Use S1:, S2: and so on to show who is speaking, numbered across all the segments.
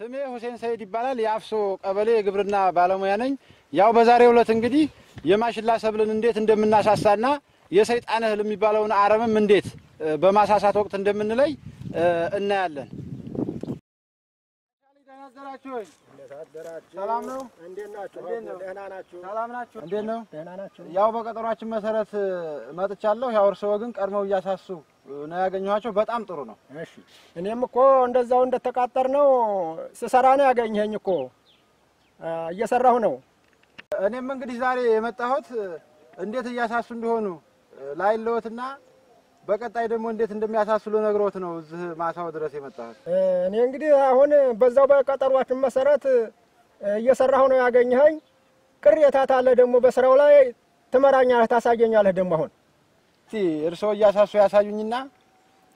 S1: ስሜ ሁሴን ሰይድ ይባላል። የአፍሶ ቀበሌ የግብርና ባለሙያ ነኝ። ያው በዛሬው ዕለት እንግዲህ የማሽላ ሰብልን እንዴት እንደምናሳሳና የሰይጣን እህል የሚባለውን አረምም እንዴት በማሳሳት ወቅት እንደምንለይ እናያለን።? ያው በቀጠሯችን መሰረት መጥቻለሁ። ያው እርስዎ ግን ቀድመው እያሳሱ ነው ያገኘኋቸው። በጣም ጥሩ ነው።
S2: እሺ። እኔም እኮ እንደዛው እንደተቃጠር ነው ስሰራ ነው ያገኘኸኝ እኮ እየሰራሁ ነው።
S1: እኔም እንግዲህ ዛሬ የመጣሁት እንዴት እያሳሱ እንደሆኑ ላይለዎትና በቀጣይ ደግሞ እንዴት እንደሚያሳስሉ ነግሮት ነው እዚህ ማሳው ድረስ የመጣሁት።
S2: እኔ እንግዲህ አሁን በዛው በቀጠሯችን መሰረት እየሰራሁ ነው ያገኘኸኝ። ቅሬታ ታለ ደግሞ በስራው ላይ ትመራኛለህ፣ ታሳየኛለህ ደግሞ አሁን
S1: እስቲ እርስዎ እያሳሱ ያሳዩኝና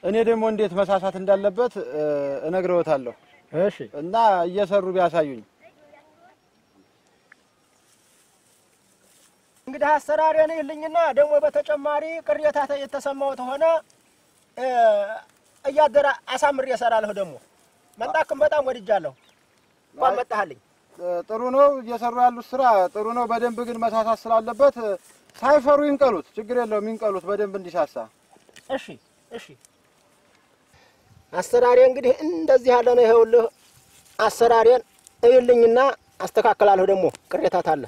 S1: እኔ ደግሞ እንዴት መሳሳት እንዳለበት እ፣ እነግረዎታለሁ
S2: እሺ
S1: እና እየሰሩ ቢያሳዩኝ።
S2: እንግዲህ አሰራሬን ይልኝና ደግሞ በተጨማሪ ቅሬታ ተ- የተሰማው ሆነ እያደረ አሳምሬ እሰራለሁ። ደግሞ መጣክም በጣም ወድጃለሁ። እንኳን መጣህልኝ።
S1: ጥሩ ነው እየሰሩ ያሉት ስራ ጥሩ ነው። በደንብ ግን መሳሳት ስላለበት ሳይፈሩ ይንቀሉት፣ ችግር የለውም ይንቀሉት በደንብ እንዲሳሳ።
S2: እሺ እሺ። አሰራሬ እንግዲህ እንደዚህ ያለ ነው። ይኸውልህ አሰራሬን እይልኝና አስተካክላለሁ። ደግሞ ቅሬታ ታለ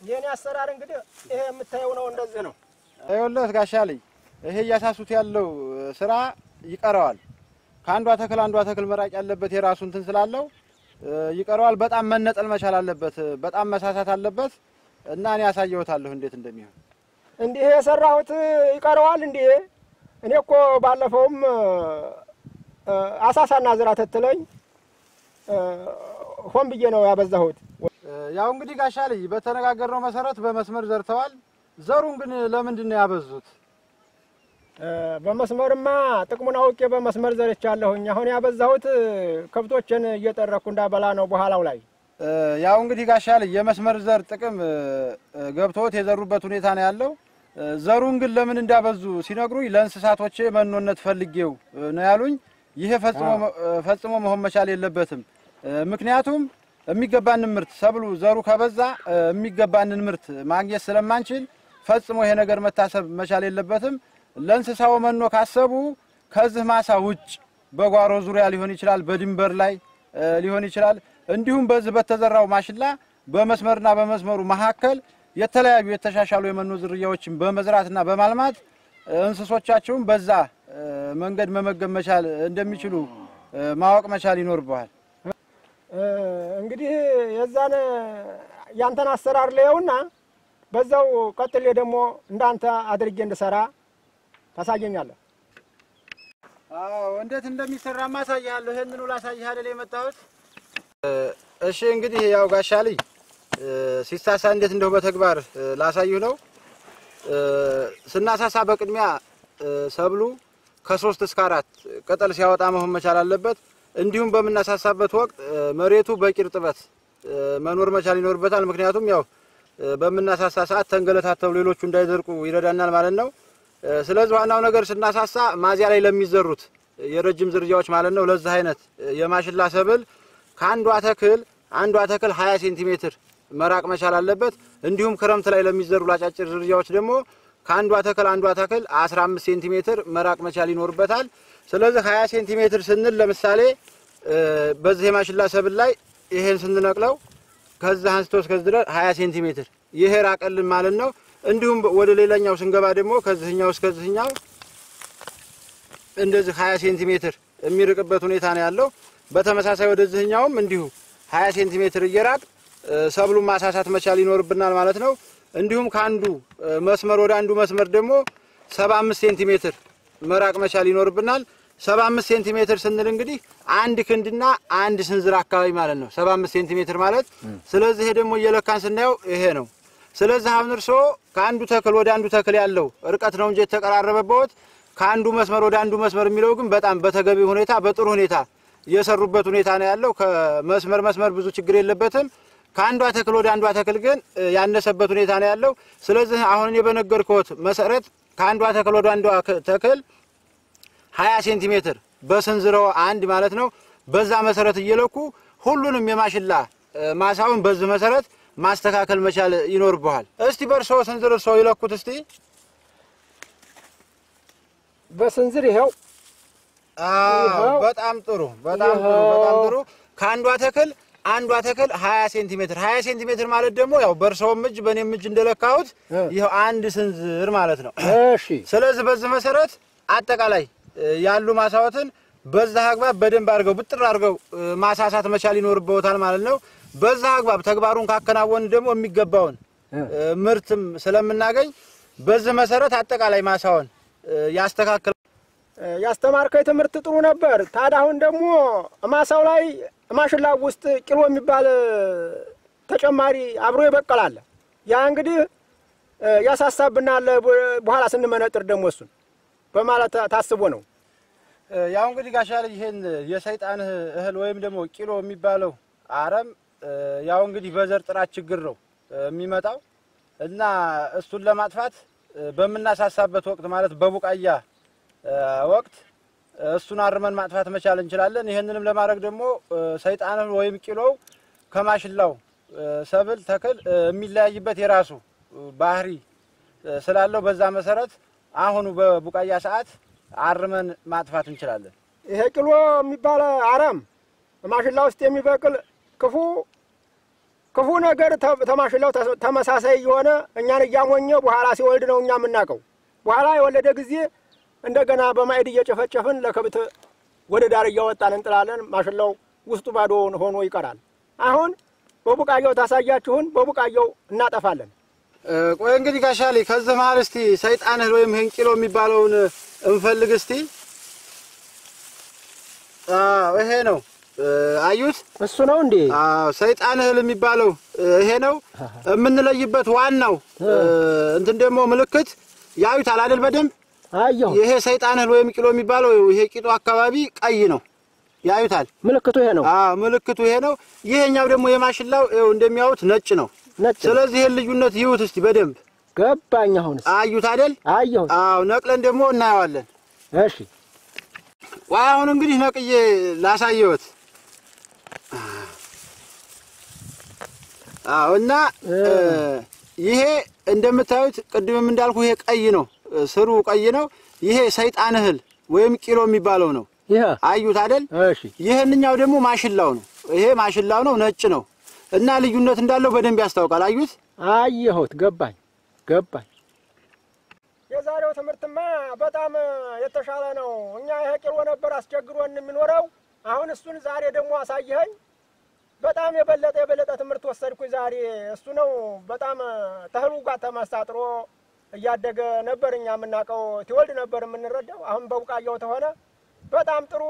S2: የኔ አሰራር እንግዲህ ይሄ የምታየው ነው። እንደዚህ ነው።
S1: ይኸውልህ ጋሻልኝ ይሄ እያሳሱት ያለው ስራ ይቀረዋል። ከአንዷ ተክል አንዷ ተክል መራቅ ያለበት የራሱ እንትን ስላለው ይቀረዋል። በጣም መነጠል መቻል አለበት። በጣም መሳሳት አለበት እና እኔ ያሳየሁታለሁ እንዴት እንደሚሆን።
S2: እንዲህ የሰራሁት ይቀረዋል እንዴ? እኔ እኮ ባለፈውም አሳሳና ዝራ ተትለኝ ሆን ብዬ ነው ያበዛሁት።
S1: ያው እንግዲህ ጋሻልኝ በተነጋገርነው መሰረት በመስመር ዘርተዋል። ዘሩን ግን ለምንድን ነው ያበዙት?
S2: በመስመርማ ጥቅሙን አውቄ በመስመር ዘርቻለሁኝ። አሁን ያበዛሁት ከብቶችን እየጠረኩ እንዳበላ ነው በኋላው ላይ
S1: ያው እንግዲህ ጋሻልኝ የመስመር ዘር ጥቅም ገብቶት የዘሩበት ሁኔታ ነው ያለው። ዘሩን ግን ለምን እንዳበዙ ሲነግሩኝ ለእንስሳቶቼ መኖነት ፈልጌው ነው ያሉኝ። ይሄ ፈጽሞ መሆን መቻል የለበትም። ምክንያቱም የሚገባንን ምርት ሰብሉ ዘሩ ከበዛ የሚገባንን ምርት ማግኘት ስለማንችል ፈጽሞ ይሄ ነገር መታሰብ መቻል የለበትም። ለእንስሳው መኖ ካሰቡ ከዚህ ማሳ ውጭ በጓሮ ዙሪያ ሊሆን ይችላል፣ በድንበር ላይ ሊሆን ይችላል። እንዲሁም በዚህ በተዘራው ማሽላ በመስመርና በመስመሩ መካከል የተለያዩ የተሻሻሉ የመኖ ዝርያዎችን በመዝራትና በማልማት እንስሶቻቸውን በዛ መንገድ መመገብ መቻል እንደሚችሉ ማወቅ መቻል ይኖርበዋል።
S2: እንግዲህ የዛን ያንተን አሰራር ላየውና በዛው ቀጥሌ ደግሞ እንዳንተ አድርጌ እንድሰራ ታሳየኛለህ።
S1: አዎ እንዴት እንደሚሰራ ማሳያለሁ። ይሄንን ላሳይህ አይደል የመጣሁት። እሺ እንግዲህ ያው ጋሻልኝ ሲሳሳ እንዴት እንደው በተግባር ላሳይህ ነው። ስናሳሳ በቅድሚያ ሰብሉ ከሶስት እስከ አራት ቅጠል ሲያወጣ መሆን መቻል አለበት። እንዲሁም በምናሳሳበት ወቅት መሬቱ በቂ እርጥበት መኖር መቻል ይኖርበታል። ምክንያቱም ያው በምናሳሳ ሰዓት ተንገለታተው ሌሎቹ እንዳይደርቁ ይረዳናል ማለት ነው። ስለዚህ ዋናው ነገር ስናሳሳ ማዚያ ላይ ለሚዘሩት የረጅም ዝርያዎች ማለት ነው ለዚህ አይነት የማሽላ ሰብል ከአንዷ ተክል አንዷ ተክል 20 ሴንቲሜትር መራቅ መቻል አለበት። እንዲሁም ክረምት ላይ ለሚዘሩ ላጫጭር ዝርያዎች ደግሞ ከአንዷ ተክል አንዷ ተክል 15 ሴንቲሜትር መራቅ መቻል ይኖርበታል። ስለዚህ 20 ሴንቲሜትር ስንል ለምሳሌ በዚህ የማሽላ ሰብል ላይ ይሄን ስንነቅለው ከዛ አንስቶ እስከዚህ ድረስ 20 ሴንቲሜትር ይሄ ራቀልን ማለት ነው። እንዲሁም ወደ ሌላኛው ስንገባ ደግሞ ከዚህኛው እስከዚህኛው እንደዚህ 20 ሴንቲሜትር የሚርቅበት ሁኔታ ነው ያለው። በተመሳሳይ ወደዚህኛውም እንዲሁ 20 ሴንቲሜትር እየራቅ ሰብሉን ማሳሳት መቻል ይኖርብናል ማለት ነው። እንዲሁም ከአንዱ መስመር ወደ አንዱ መስመር ደግሞ 75 ሴንቲሜትር መራቅ መቻል ይኖርብናል። 75 ሴንቲሜትር ስንል እንግዲህ አንድ ክንድና አንድ ስንዝር አካባቢ ማለት ነው 75 ሴንቲሜትር ማለት። ስለዚህ ደግሞ እየለካን ስናየው ይሄ ነው። ስለዚህ አሁን እርስዎ ከአንዱ ተክል ወደ አንዱ ተክል ያለው ርቀት ነው እንጂ የተቀራረበበት ከአንዱ መስመር ወደ አንዱ መስመር የሚለው ግን በጣም በተገቢ ሁኔታ በጥሩ ሁኔታ የሰሩበት ሁኔታ ነው ያለው። ከመስመር መስመር ብዙ ችግር የለበትም። ከአንዷ ተክል ወደ አንዷ ተክል ግን ያነሰበት ሁኔታ ነው ያለው። ስለዚህ አሁን እኔ በነገርኩት መሰረት ከአንዷ ተክል ወደ አንዷ ተክል 20 ሴንቲሜትር በስንዝረው አንድ ማለት ነው። በዛ መሰረት እየለኩ ሁሉንም የማሽላ ማሳውን በዚህ መሰረት ማስተካከል መቻል ይኖርብሃል። እስቲ በእርስዎ ስንዝር እርስዎ ይለኩት እስቲ።
S2: በስንዝር ይኸው
S1: በጣም ጥሩ በጣም ጥሩ በጣም ጥሩ። ከአንዷ ተክል አንዷ ተክል 20 ሴንቲሜትር 20 ሴንቲሜትር ማለት ደግሞ ያው በእርስዎም እጅ በእኔም እጅ እንደለካሁት ይኸው አንድ ስንዝር ማለት ነው።
S2: እሺ
S1: ስለዚህ በዚህ መሰረት አጠቃላይ ያሉ ማሳዎትን በዛ አግባብ በደንብ አድርገው ብጥር አድርገው ማሳሳት መቻል ይኖርበታል ማለት ነው። በዛ አግባብ ተግባሩን ካከናወን ደግሞ የሚገባውን ምርትም ስለምናገኝ በዚህ መሰረት አጠቃላይ ማሳውን እ፣
S2: ያስተማርከኝ ትምህርት ጥሩ ነበር። ታዲያ አሁን ደግሞ ማሳው ላይ ማሽላው ውስጥ ቂሎ የሚባል ተጨማሪ አብሮ ይበቀላል። ያ እንግዲህ ያሳሳብናል በኋላ ስንመነጥር ደግሞ እሱን በማለት ታስቦ ነው።
S1: ያው እንግዲህ ጋሻ ልጅ ይሄን የሰይጣን እህል ወይም ደግሞ ቂሎ የሚባለው አረም ያው እንግዲህ በዘር ጥራት ችግር ነው የሚመጣው እና እሱን ለማጥፋት በምናሳሳበት ወቅት ማለት በቡቃያ ወቅት እሱን አርመን ማጥፋት መቻል እንችላለን። ይህንንም ለማድረግ ደግሞ እ፣ ሰይጣን እህል ወይም ቂሎው ከማሽላው ሰብል ተክል የሚለያይበት የራሱ ባህሪ ስላለው በዛ መሰረት አሁኑ በቡቃያ ሰዓት አርመን ማጥፋት እንችላለን።
S2: ይሄ ቂሎ የሚባል አረም ማሽላ ውስጥ የሚበቅል ክፉ ክፉ ነገር ተ- ተማሽላው ተ- ተመሳሳይ የሆነ እኛን እያሞኘ በኋላ ሲወልድ ነው እኛ የምናውቀው። በኋላ የወለደ ጊዜ እንደገና በማዕድ እየጨፈጨፍን ለከብት ወደ ዳር እያወጣን እንጥላለን። ማሽላው ውስጡ ባዶ ሆኖ ይቀራል። አሁን በቡቃያው ታሳያችሁን፣ በቡቃያው እናጠፋለን።
S1: ቆይ እንግዲህ ጋሻሌ ከዚህ መሀል እስቲ ሰይጣን እህል ወይም ህንቂሎ የሚባለውን እንፈልግ እስቲ። ይሄ ነው አዩት?
S2: እሱ ነው እንዴ?
S1: አዎ ሰይጣን እህል የሚባለው ይሄ ነው የምንለይበት ዋናው እንትን ደግሞ ምልክት ያዩታል አይደል? በደንብ
S2: አየሁ።
S1: ይሄ ሰይጣን እህል ወይም ቂሎ የሚባለው ይሄ ቂጡ አካባቢ ቀይ ነው ያዩታል።
S2: ምልክቱ ይሄ ነው።
S1: አዎ ምልክቱ ይሄ ነው። ይሄኛው ደግሞ የማሽላው ይኸው እንደሚያዩት ነጭ ነው።
S2: ነጭ
S1: ስለዚህ ይሄን ልዩነት ይዩት እስቲ በደንብ
S2: ገባኝ። አሁንስ
S1: አዩት አይደል?
S2: አየሁ።
S1: አዎ ነቅለን ደግሞ እናየዋለን።
S2: እሺ
S1: ዋይ አሁን እንግዲህ ነቅዬ ላሳየዎት። አዎ እና ይሄ እንደምታዩት ቅድምም እንዳልኩ ይሄ ቀይ ነው፣ ስሩ ቀይ ነው። ይሄ ሰይጣን እህል ወይም ቂሎ የሚባለው ነው። አዩት አይደል?
S2: እሺ
S1: ይህንኛው ደግሞ ማሽላው ነው። ይሄ ማሽላው ነው፣ ነጭ ነው እና ልዩነት እንዳለው በደንብ ያስታውቃል። አዩት?
S2: አየሁት። ገባኝ ገባኝ። የዛሬው ትምህርትማ በጣም የተሻለ ነው። እኛ ይሄ ቂሎ ነበር አስቸግሮን የሚኖረው። አሁን እሱን ዛሬ ደግሞ አሳየኸኝ። በጣም የበለጠ የበለጠ ትምህርት ወሰድኩኝ ዛሬ። እሱ ነው በጣም ተህሉ ጋር ተመሳጥሮ እያደገ ነበር እኛ የምናውቀው ትወልድ ነበር የምንረዳው። አሁን በቡቃያው ተሆነ በጣም ጥሩ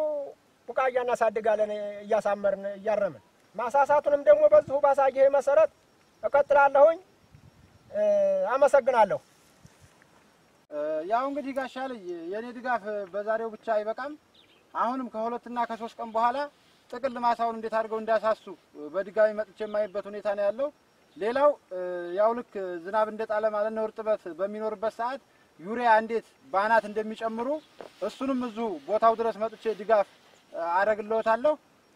S2: ቡቃያ እናሳድጋለን እያሳመርን እያረምን። ማሳሳቱንም ደግሞ በዚሁ ባሳየህ መሰረት እቀጥላለሁኝ። አመሰግናለሁ።
S1: ያው እንግዲህ ጋሻ ልጅ የእኔ ድጋፍ በዛሬው ብቻ አይበቃም። አሁንም ከሁለትና ከሶስት ቀን በኋላ ጥቅል ማሳውን እንዴት አድርገው እንዳሳሱ በድጋሚ መጥቼ የማይበት ሁኔታ ነው ያለው። ሌላው ያው ልክ ዝናብ እንደጣለ ማለት ነው እርጥበት በሚኖርበት ሰዓት ዩሪያ እንዴት በአናት እንደሚጨምሩ እሱንም እዚሁ ቦታው ድረስ መጥቼ ድጋፍ እ፣ አደርግልዎታለሁ።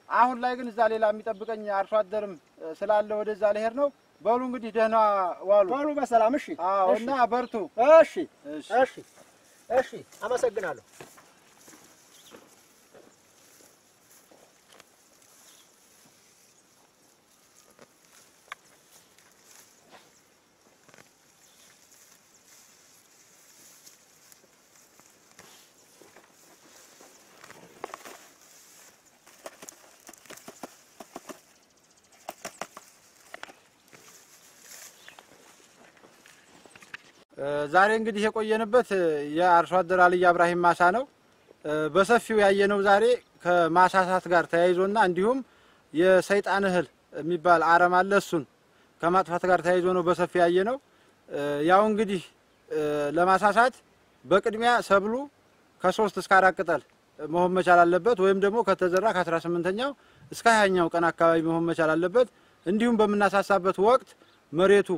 S1: አሁን ላይ ግን እዛ ሌላ የሚጠብቀኝ አርሶ አደርም ስላለ ወደዛ ልሄድ ነው። በሉ እንግዲህ ደህና ዋሉ።
S2: በሉ በሰላም እሺ።
S1: አዎ እና በርቱ።
S2: እሺ
S1: እሺ።
S2: እሺ እሺ፣ አመሰግናለሁ።
S1: ዛሬ እንግዲህ የቆየንበት የአርሶ አደር አልይ አብራሂም ማሳ ነው። በሰፊው ያየነው ዛሬ ከማሳሳት ጋር ተያይዞና እንዲሁም የሰይጣን እህል የሚባል አረም አለ። እሱን ከማጥፋት ጋር ተያይዞ ነው በሰፊ ያየነው። ያው እንግዲህ ለማሳሳት በቅድሚያ ሰብሉ ከሶስት እስከ አራት ቅጠል መሆን መቻል አለበት። ወይም ደግሞ ከተዘራ ከአስራ ስምንተኛው እስከ ሀያኛው ቀን አካባቢ መሆን መቻል አለበት። እንዲሁም በምናሳሳበት ወቅት መሬቱ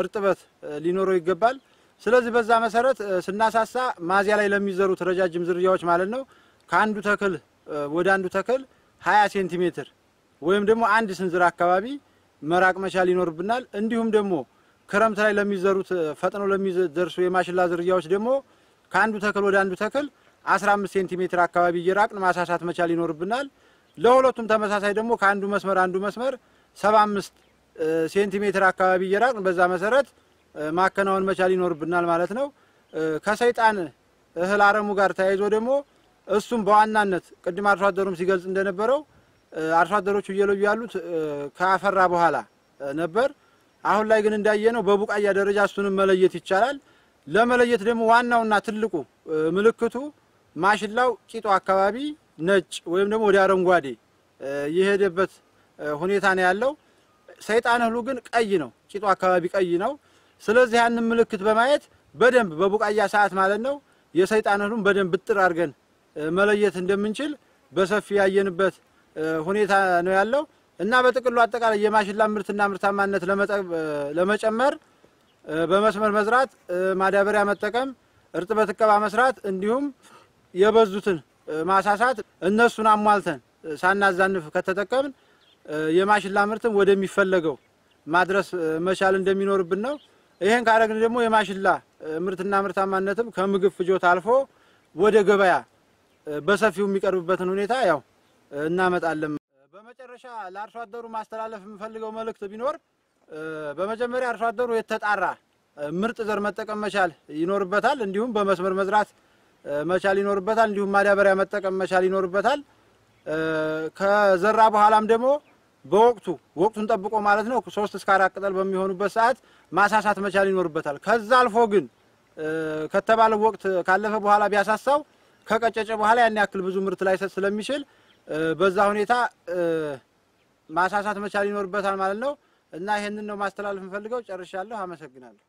S1: እርጥበት ሊኖረው ይገባል። ስለዚህ በዛ መሰረት ስናሳሳ ማዚያ ላይ ለሚዘሩት ረጃጅም ዝርያዎች ማለት ነው ከአንዱ ተክል ወደ አንዱ ተክል ሀያ ሴንቲሜትር ወይም ደግሞ አንድ ስንዝር አካባቢ መራቅ መቻል ይኖርብናል። እንዲሁም ደግሞ ክረምት ላይ ለሚዘሩት ፈጥነው ለሚደርሱ የማሽላ ዝርያዎች ደግሞ ከአንዱ ተክል ወደ አንዱ ተክል 15 ሴንቲሜትር አካባቢ እየራቅን ማሳሳት መቻል ይኖርብናል። ለሁለቱም ተመሳሳይ ደግሞ ከአንዱ መስመር አንዱ መስመር 75 ሴንቲሜትር አካባቢ እየራቅን በዛ መሰረት ማከናወን መቻል ይኖርብናል ማለት ነው። ከሰይጣን እህል አረሙ ጋር ተያይዞ ደግሞ እሱም በዋናነት ቅድም አርሶ አደሩም ሲገልጽ እንደነበረው አርሶ አደሮቹ እየለዩ ያሉት ካፈራ በኋላ ነበር። አሁን ላይ ግን እንዳየነው በቡቃያ ደረጃ እሱንም መለየት ይቻላል። ለመለየት ደግሞ ዋናውና ትልቁ ምልክቱ ማሽላው ቂጦ አካባቢ ነጭ ወይም ደግሞ ወደ አረንጓዴ የሄደበት ሁኔታ ነው ያለው። ሰይጣን እህሉ ግን ቀይ ነው፣ ቂጦ አካባቢ ቀይ ነው። ስለዚህ ያንን ምልክት በማየት በደንብ በቡቃያ ሰዓት ማለት ነው የሰይጣን እህሉን በደንብ ብጥር አድርገን መለየት እንደምንችል በሰፊ ያየንበት ሁኔታ ነው ያለው እና በጥቅሉ አጠቃላይ የማሽላ ምርትና ምርታማነት ለመጨመር በመስመር መዝራት፣ ማዳበሪያ መጠቀም፣ እርጥበት እቀባ መስራት እንዲሁም የበዙትን ማሳሳት እነሱን አሟልተን ሳናዛንፍ ከተጠቀምን የማሽላ ምርትን ወደሚፈለገው ማድረስ መቻል እንደሚኖርብን ነው። ይህን ካረግን ደግሞ የማሽላ ምርትና ምርታማነትም ከምግብ ፍጆታ አልፎ ወደ ገበያ በሰፊው የሚቀርብበትን ሁኔታ ያው እናመጣለን። በመጨረሻ ለአርሶ አደሩ ማስተላለፍ የምፈልገው መልእክት ቢኖር በመጀመሪያ አርሶ አደሩ የተጣራ ምርጥ ዘር መጠቀም መቻል ይኖርበታል። እንዲሁም በመስመር መዝራት መቻል ይኖርበታል። እንዲሁም ማዳበሪያ መጠቀም መቻል ይኖርበታል። ከዘራ በኋላም ደግሞ በወቅቱ ወቅቱን ጠብቆ ማለት ነው ሶስት እስከ አራት ቅጠል በሚሆኑበት ሰዓት ማሳሳት መቻል ይኖርበታል። ከዛ አልፎ ግን ከተባለው ወቅት ካለፈ በኋላ ቢያሳሳው ከቀጨጨ በኋላ ያን ያክል ብዙ ምርት ላይሰጥ ስለሚችል በዛ ሁኔታ ማሳሳት መቻል ይኖርበታል ማለት ነው እና ይሄንን ነው ማስተላለፍ የምፈልገው። ጨርሻለሁ። አመሰግናለሁ።